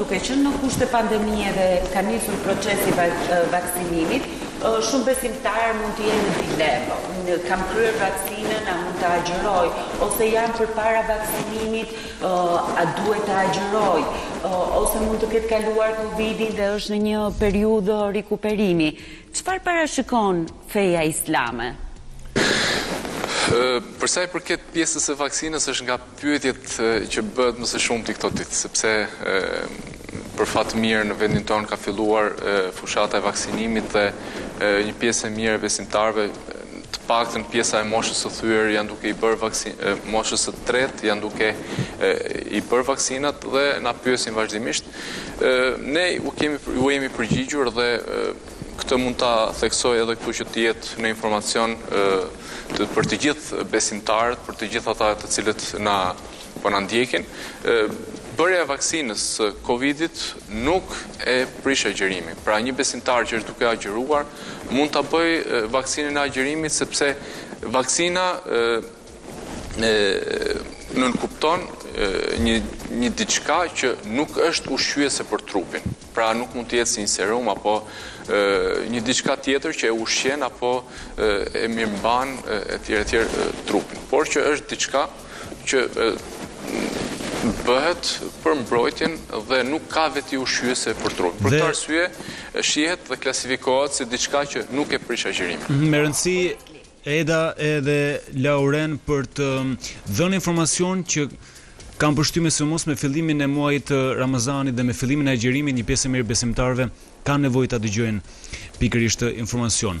Duke qenë në kushte pandemie dhe ka nisur procesi i vaksinimit, shumë besimtarë mund të jenë në dilemë. Në kam kryer vaksinën, a mund të agjëroj? Ose janë përpara vaksinimit, a duhet të agjëroj? Ose mund të ketë kaluar Covid-in dhe është në një periudhë rikuperimi. Çfarë parashikon feja islame? Për sa i përket pjesës së vaksinës është nga pyetjet që bëhet më së shumti këto ditë, sepse për fat të mirë në vendin tonë ka filluar fushata e vaksinimit dhe një pjesë e mirë e besimtarëve, të paktën pjesa e moshës së thyer, janë duke i bërë vaksin... moshës së tretë janë duke i bërë vaksinat dhe na pyesin vazhdimisht. Ne u kemi, u jemi përgjigjur dhe këtë mund ta theksoj edhe këtu që të jetë një informacion të për të gjithë besimtarët, për të gjithë ata të cilët na po na ndjekin. Bërja e vaksinës së Covidit nuk e prish agjërimin. Pra një besimtar që është duke agjëruar mund ta bëjë vaksinën e agjërimit sepse vaksina nënkupton një një diçka që nuk është ushqyese për trupin. Pra nuk mund të jetë si një serum apo një diçka tjetër që e ushqen apo e mirëmban etj etj trupin, por që është diçka që bëhet për mbrojtjen dhe nuk ka veti ushqyese për trupin. Për këtë arsye shihet dhe klasifikohet si diçka që nuk e prish agjërimin. Me rëndësi Eda edhe Lauren për të dhënë informacion që kam përshtypjen sidomos me fillimin e muajit të Ramazanit dhe me fillimin e agjërimit një pjesë e mirë besimtarëve kanë nevojë ta dëgjojnë pikërisht këtë informacion.